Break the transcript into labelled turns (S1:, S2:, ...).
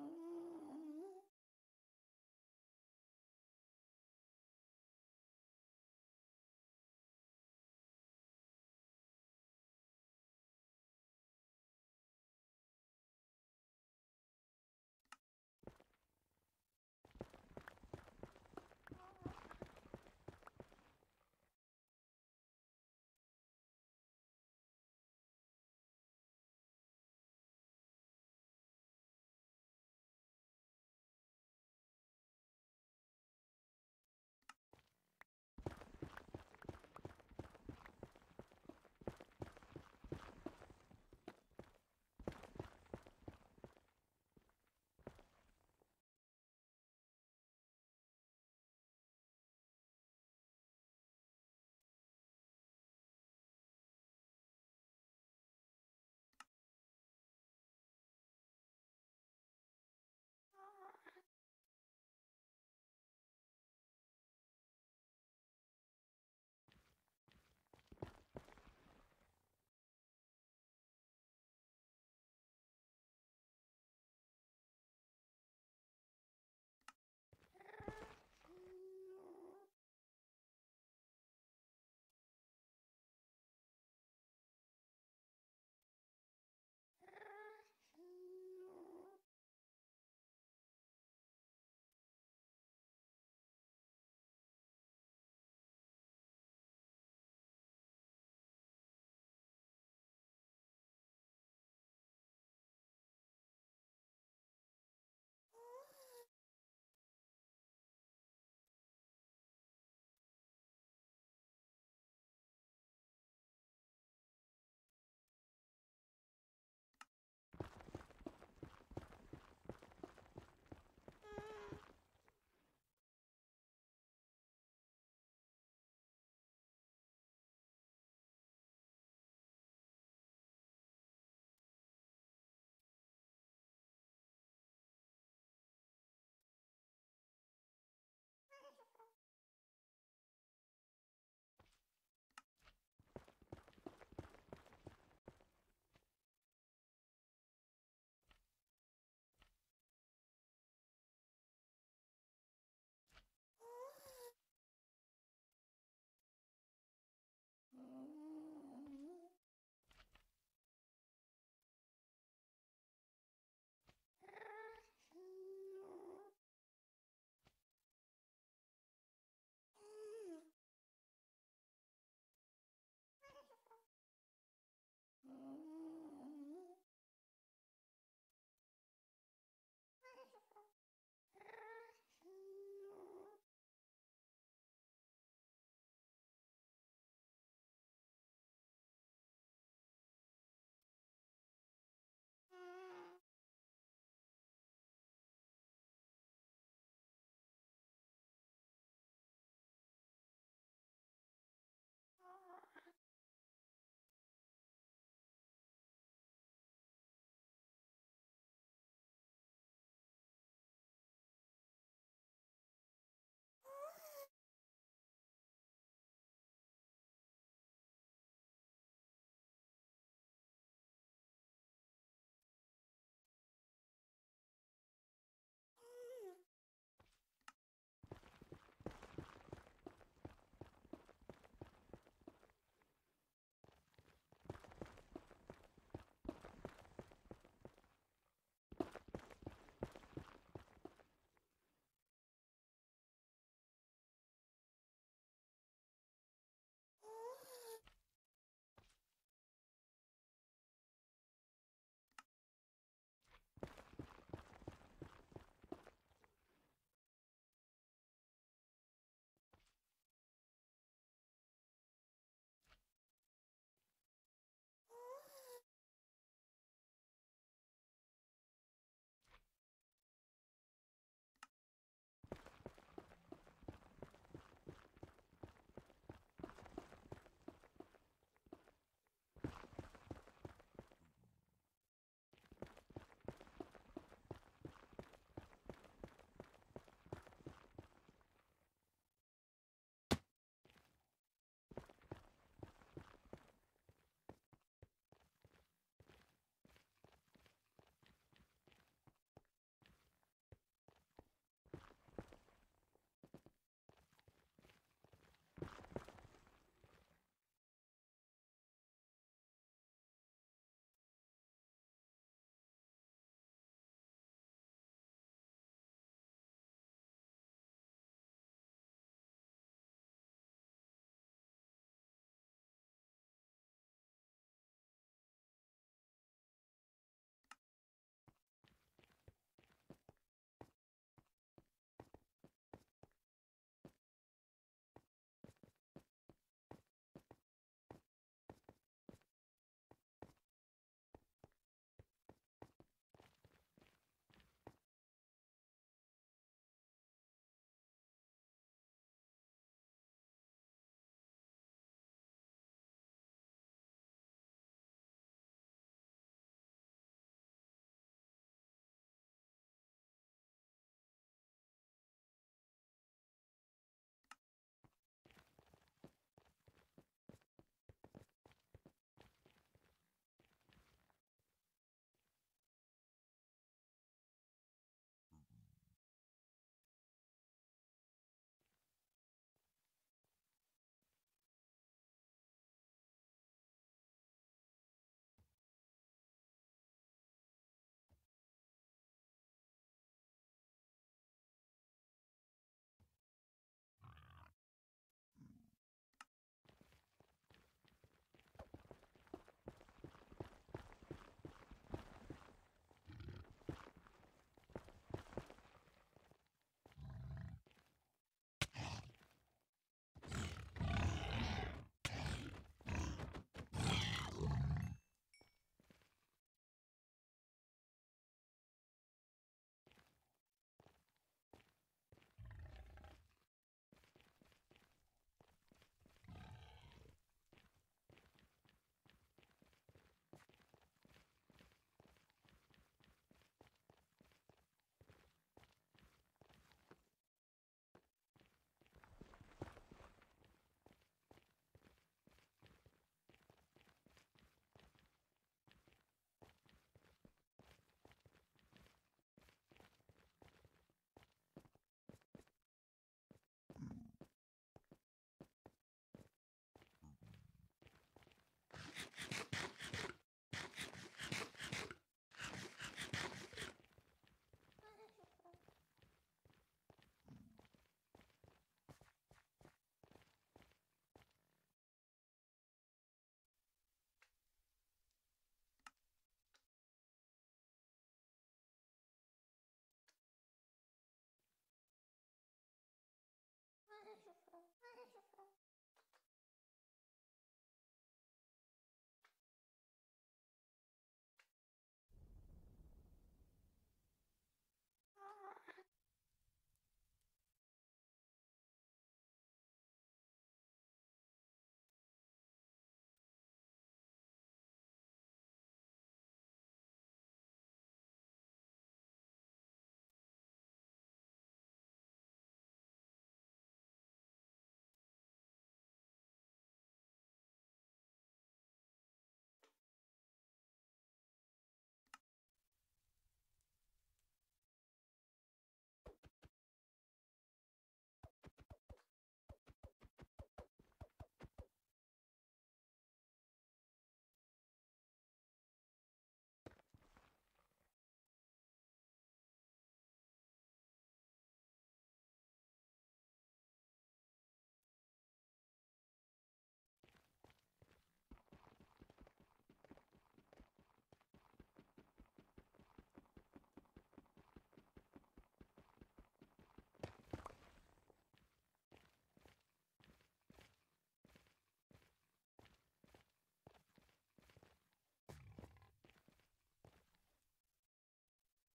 S1: Ah.